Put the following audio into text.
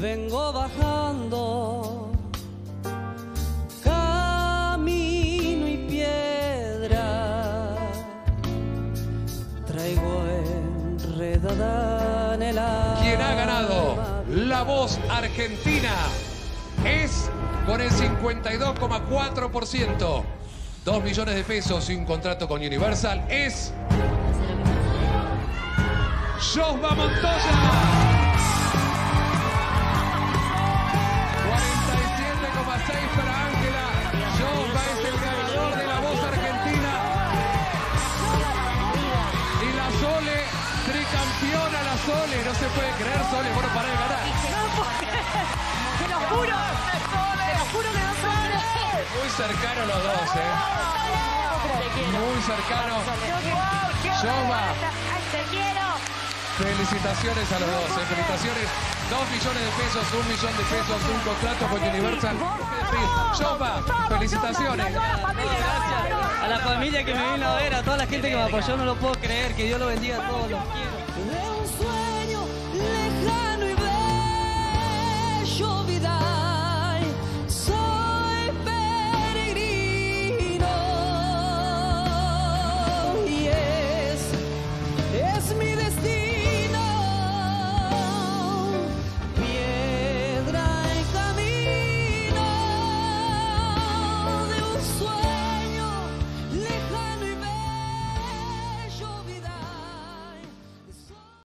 vengo bajando. Camino y piedra traigo enredada en el alma. Quien ha ganado la voz argentina es con el 52,4%. 2 millones de pesos y un contrato con Universal es Josma Montoya. Tricampeona la Sole. No se puede creer, Sole, bueno, para de ganar. Te lo juro. Te lo juro que no son. Muy cercano los dos, ¿eh? Muy cercano. Josma. Te quiero. Felicitaciones a los dos, ¿eh? felicitaciones. Dos millones de pesos, un millón de pesos, un contrato con Universal. Josma, felicitaciones. Gracias a la familia que me vino a ver, a toda la gente que me apoyó, no lo puedo creer. Que Dios lo bendiga a todos, los quiero. É meu sonho.